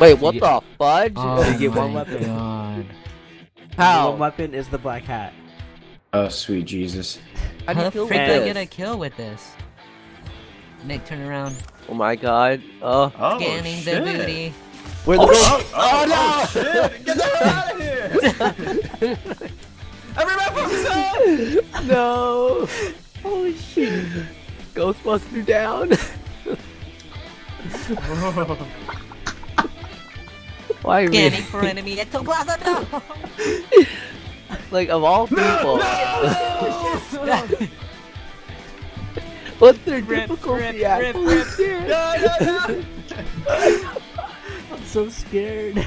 Wait, what the fudge? Oh You get my one weapon. God. How? One weapon is the black hat. Oh, sweet Jesus. How do How you the kill with did I this? get a kill with this? Nick, turn around. Oh my god. Oh. Oh, Scanning the booty. Where the oh, oh, oh, oh, no! oh, shit! Get the hell out of here! Everybody focus no! Holy shit. Ghostbuster down. Why are we Scanning for enemy ectoplasm. No! like of all people? What's their Rip, difficulty rip, at? rip, Holy rip. No, no, no! I'm so scared.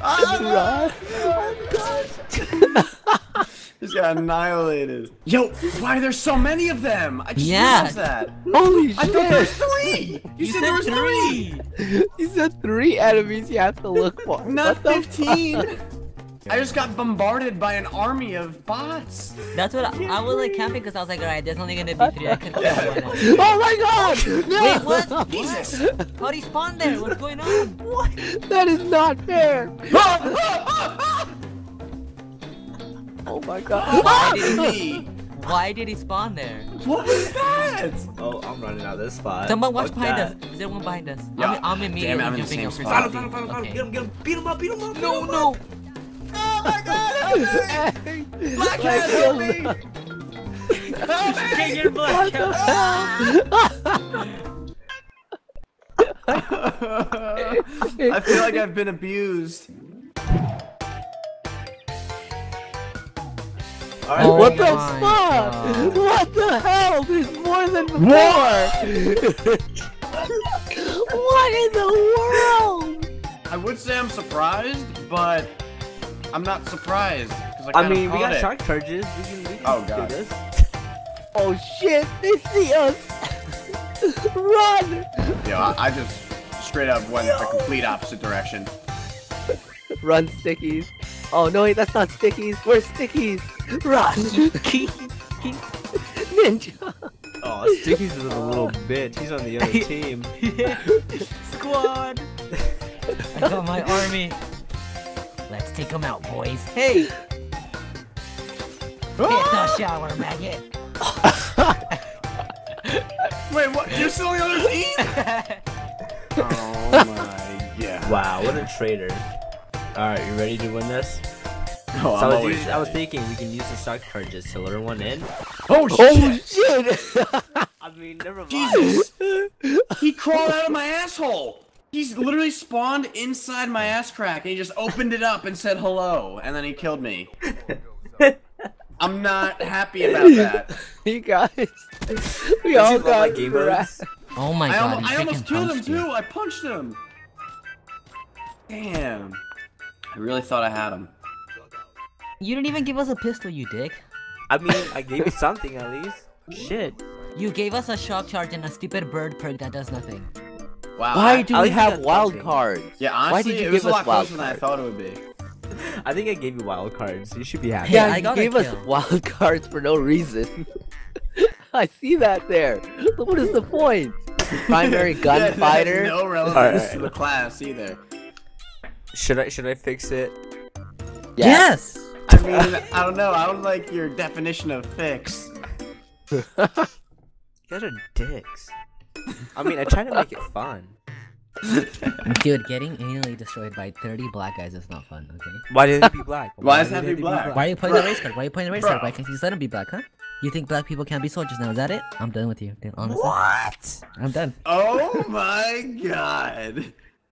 Ah, Just got annihilated. Yo, why are there so many of them? I just Yeah. realized that. Holy I thought there was three. You, said, there was three. You said three enemies you have to look for. Not what fifteen. I just got bombarded by an army of bots. That's what I, I was like camping because I was like, alright, there's only gonna be three. I can't Yeah. kill one. fuck? Oh my god! No! Wait, what? Jesus. How'd he spawn there? What's going on? What? That is not fair! Ah, ah, ah, Oh my god. Ah! Why did he, why did he spawn there? What was that? Oh, I'm running out of this spot. Someone watch Fuck behind that. us. Is there one behind us? Yeah. I'm, I'm immediately Damn I'm in the jumping same over spot. something. Got him, got him, got him, Okay. Get him, get him. Beat him up, beat him up. No, no. Oh my god, help me! Black Like, Cat, help me! Get Help me! your black I feel like I've been abused. Alright, Oh what the fuck? God. What the hell? There's more than before! what in the world? I would say I'm surprised, but I'm not surprised. 'cause I kinda mean, we caught got it. shock charges. We can, we can Oh, do God. this. Oh shit, they see us! Run! Yo, I, I just straight up went the complete opposite direction. Run, Stickies. Oh no, wait, that's not Stickies. We're Stickies? Run! Ninja! Oh, Sticky's is a little bitch. He's on the other team. Squad. I got my army. Let's take them out, boys. Hey, hit the ah! shower, maggot. Wait, what? You're still on the other team? oh my god. Wow, what a traitor. Alright, you ready to win this? Oh, So I'm I was, always using, I was thinking we can use the stock card just to lure one in. Oh Oh shit! I mean, never mind. Jesus! he crawled out of my asshole! He's literally spawned inside my ass crack and he just opened it up and said hello, and then he killed me. I'm not happy about that. you guys, we Don't all got my game cracked. modes? Oh my I, god, almo- he I almost killed him punched you. too! I punched him! Damn. I really thought I had him. You didn't even give us a pistol, you dick. I mean, I gave you something at least. Shit. You gave us a shock charge and a stupid bird perk that does nothing. Wow. Why I- do I we have that's wild something. cards? yeah, Why honestly, did you it was give a lot wild closer than I thought it would be. I think I gave you wild cards. You should be happy. Hey, yeah, I you got a gave us kill. wild cards for no reason. I see that there. What is the point? Primary Yeah, gunfighter. no relevance Alright. to the class either. Should I should I fix it? Yeah. Yes! I mean, I don't know. I don't like your definition of fix. You guys are dicks. I mean, I try to make it fun. Dude, getting annually destroyed by 30 black guys is not fun, okay? Why did it be black? Why does it have to be black? Why are you playing the race card? Why are you playing the race card? Bruh. Why can't you just let them be black, huh? You think black people can't be soldiers now? Is that it? I'm done with you, dude. Honestly, What? I'm done. Oh my god.